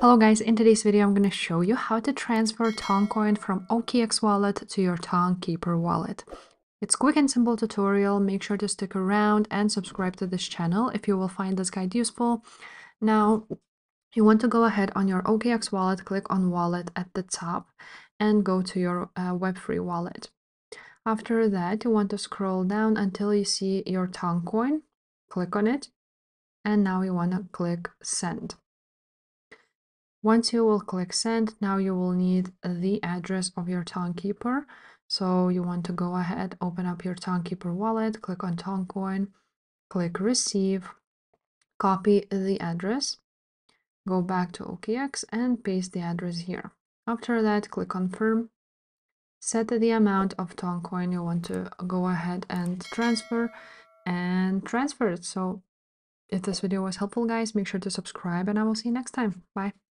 Hello guys, in today's video I'm going to show you how to transfer Toncoin from OKX wallet to your Tonkeeper wallet. It's quick and simple tutorial, make sure to stick around and subscribe to this channel if you will find this guide useful. Now, you want to go ahead on your OKX wallet, click on wallet at the top and go to your uh, Web3 wallet. After that, you want to scroll down until you see your Toncoin, click on it, and now you want to click send. Once you will click send, now you will need the address of your Tonkeeper. So you want to go ahead, open up your Tonkeeper wallet, click on Toncoin, click receive, copy the address, go back to OKX and paste the address here. After that, click confirm, set the amount of Toncoin you want to go ahead and transfer and transfer it. So if this video was helpful, guys, make sure to subscribe and I will see you next time. Bye.